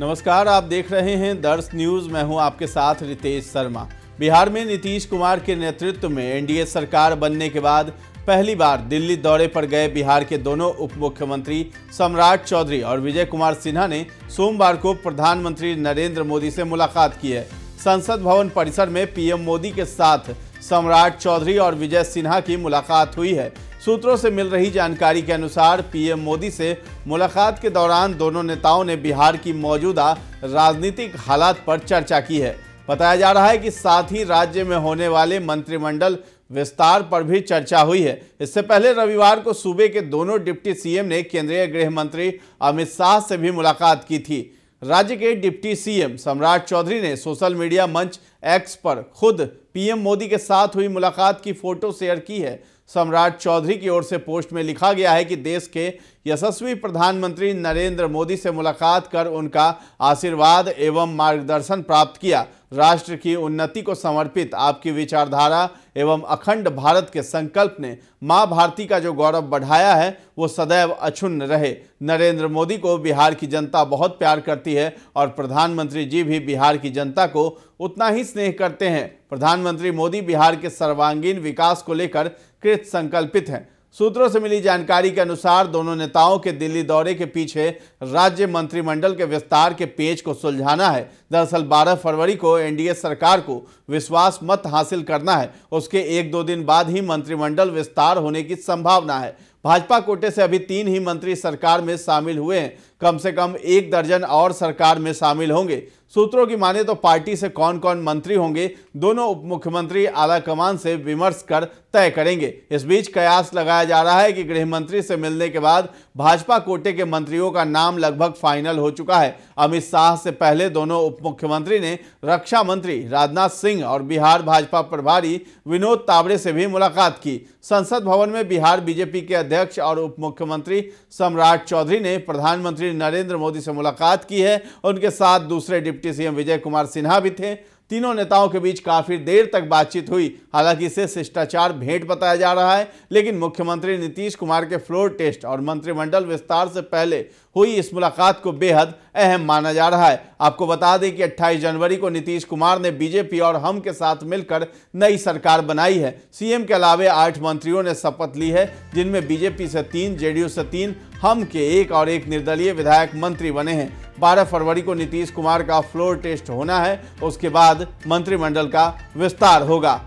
नमस्कार, आप देख रहे हैं दर्श न्यूज़। मैं हूँ आपके साथ रितेश शर्मा। बिहार में नीतीश कुमार के नेतृत्व में एनडीए सरकार बनने के बाद पहली बार दिल्ली दौरे पर गए बिहार के दोनों उप मुख्यमंत्री सम्राट चौधरी और विजय कुमार सिन्हा ने सोमवार को प्रधानमंत्री नरेंद्र मोदी से मुलाकात की है। संसद भवन परिसर में पीएम मोदी के साथ सम्राट चौधरी और विजय सिन्हा की मुलाकात हुई है। सूत्रों से मिल रही जानकारी के अनुसार पीएम मोदी से मुलाकात के दौरान दोनों नेताओं ने बिहार की मौजूदा राजनीतिक हालात पर चर्चा की है। बताया जा रहा है कि साथ ही राज्य में होने वाले मंत्रिमंडल विस्तार पर भी चर्चा हुई है। इससे पहले रविवार को सूबे के दोनों डिप्टी सीएम ने केंद्रीय गृह मंत्री अमित शाह से भी मुलाकात की थी। राज्य के डिप्टी सीएम सम्राट चौधरी ने सोशल मीडिया मंच एक्स पर खुद पीएम मोदी के साथ हुई मुलाकात की फ़ोटो शेयर की है। सम्राट चौधरी की ओर से पोस्ट में लिखा गया है कि देश के यशस्वी प्रधानमंत्री नरेंद्र मोदी से मुलाकात कर उनका आशीर्वाद एवं मार्गदर्शन प्राप्त किया। राष्ट्र की उन्नति को समर्पित आपकी विचारधारा एवं अखंड भारत के संकल्प ने माँ भारती का जो गौरव बढ़ाया है, वो सदैव अछुन्न रहे। नरेंद्र मोदी को बिहार की जनता बहुत प्यार करती है और प्रधानमंत्री जी भी बिहार की जनता को उतना ही स्नेह करते हैं। प्रधानमंत्री मोदी बिहार के सर्वांगीण विकास को लेकर कृत संकल्पित हैं। सूत्रों से मिली जानकारी के अनुसार दोनों नेताओं के दिल्ली दौरे के पीछे राज्य मंत्रिमंडल के विस्तार के पेज को सुलझाना है। दरअसल 12 फरवरी को एनडीए सरकार को विश्वास मत हासिल करना है। उसके एक दो दिन बाद ही मंत्रिमंडल विस्तार होने की संभावना है। भाजपा कोटे से अभी तीन ही मंत्री सरकार में शामिल हुए हैं। कम से कम एक दर्जन और सरकार में शामिल होंगे। सूत्रों की माने तो पार्टी से कौन कौन मंत्री होंगे, दोनों उप मुख्यमंत्री आला कमान से विमर्श कर तय करेंगे। इस बीच कयास लगाया जा रहा है कि गृह मंत्री से मिलने के बाद भाजपा कोटे के मंत्रियों का नाम लगभग फाइनल हो चुका है। अमित शाह से पहले दोनों उप मुख्यमंत्री ने रक्षा मंत्री राजनाथ सिंह और बिहार भाजपा प्रभारी विनोद तावड़े से भी मुलाकात की। संसद भवन में बिहार बीजेपी के अध्यक्ष और उप मुख्यमंत्री सम्राट चौधरी ने प्रधानमंत्री नरेंद्र मोदी से मुलाकात की है। उनके साथ दूसरे डिप्टी सीएम विजय कुमार सिन्हा भी थे। तीनों नेताओं के बीच काफ़ी देर तक बातचीत हुई। हालाँकि इसे शिष्टाचार भेंट बताया जा रहा है, लेकिन मुख्यमंत्री नीतीश कुमार के फ्लोर टेस्ट और मंत्रिमंडल विस्तार से पहले हुई इस मुलाकात को बेहद अहम माना जा रहा है। आपको बता दें कि 28 जनवरी को नीतीश कुमार ने बीजेपी और हम के साथ मिलकर नई सरकार बनाई है। सीएम के अलावे आठ मंत्रियों ने शपथ ली है, जिनमें बीजेपी से तीन, जेडीयू से तीन हम के एक और एक निर्दलीय विधायक मंत्री बने हैं। 12 फरवरी को नीतीश कुमार का फ्लोर टेस्ट होना है, उसके बाद मंत्रिमंडल का विस्तार होगा।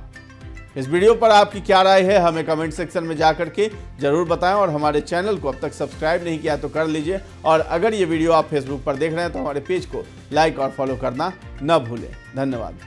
इस वीडियो पर आपकी क्या राय है, हमें कमेंट सेक्शन में जाकर के ज़रूर बताएँ और हमारे चैनल को अब तक सब्सक्राइब नहीं किया तो कर लीजिए। और अगर ये वीडियो आप फेसबुक पर देख रहे हैं तो हमारे पेज को लाइक और फॉलो करना न भूलें। धन्यवाद।